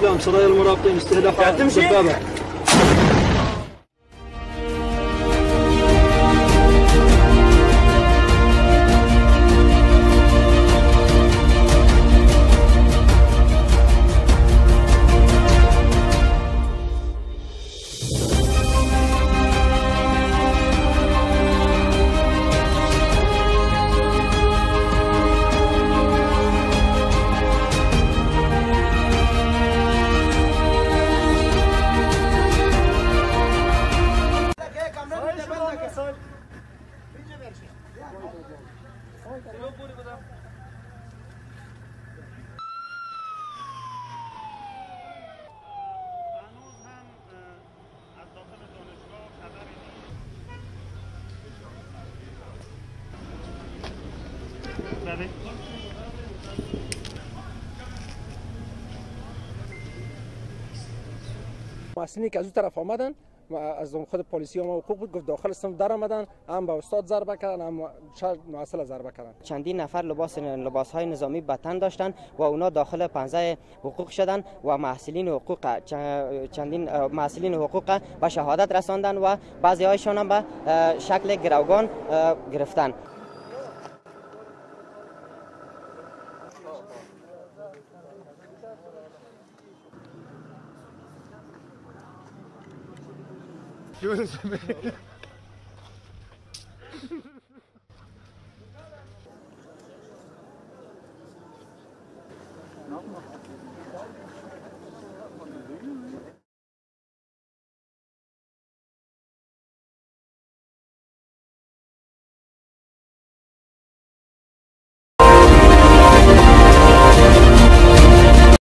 الإسلام سرايا المراقبين استهداف الدبابه هم اه، از که از اون طرف آمدن از خود پلیسی هم حقوق بود. گفت داخل صنف در آمدن. هم به استاد ضربه کردن هم معسل ضربه کردن. چندین نفر لباس لباس های نظامی به تن داشتن و اونا داخل پنزه حقوق شدن و محصلین حقوق چندین محصلین حقوق به شهادت رساندن و بعضی هایشان هم به شکل گروگان Do this to me. Nochmal.